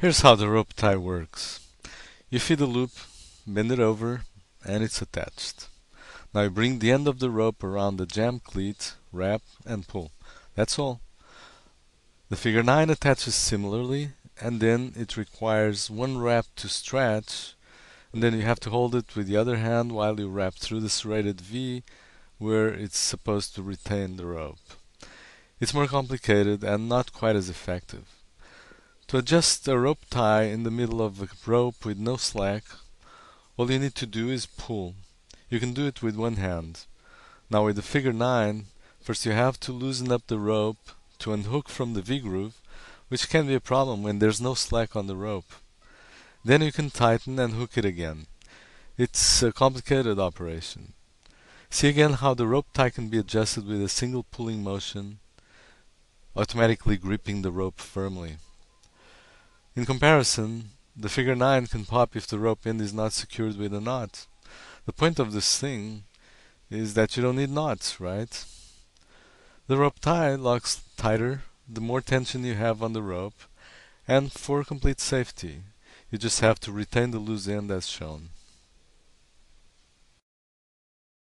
Here's how the rope tie works. You feed a loop, bend it over, and it's attached. Now you bring the end of the rope around the jam cleat, wrap, and pull. That's all. The figure 9 attaches similarly, and then it requires one wrap to stretch, and then you have to hold it with the other hand while you wrap through the serrated V where it's supposed to retain the rope. It's more complicated and not quite as effective. To adjust a rope tie in the middle of a rope with no slack, all you need to do is pull. You can do it with one hand. Now with the figure 9, first you have to loosen up the rope to unhook from the V-groove, which can be a problem when there's no slack on the rope. Then you can tighten and hook it again. It's a complicated operation. See again how the rope tie can be adjusted with a single pulling motion, automatically gripping the rope firmly. In comparison, the figure 9 can pop if the rope end is not secured with a knot. The point of this thing is that you don't need knots, right? The rope tie locks tighter the more tension you have on the rope, and for complete safety, you just have to retain the loose end as shown.